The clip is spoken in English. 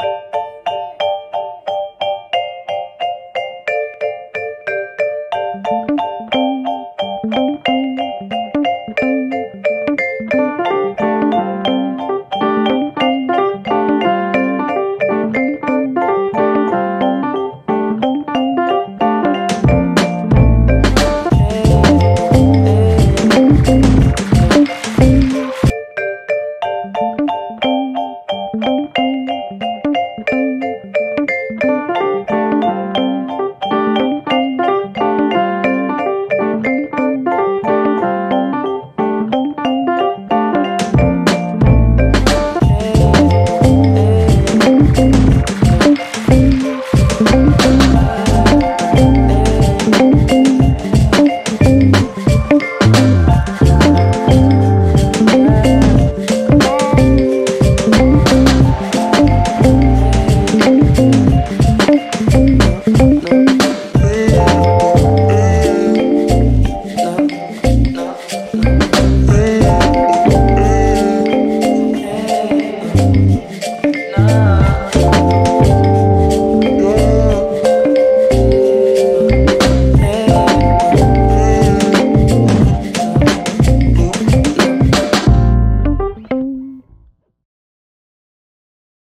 you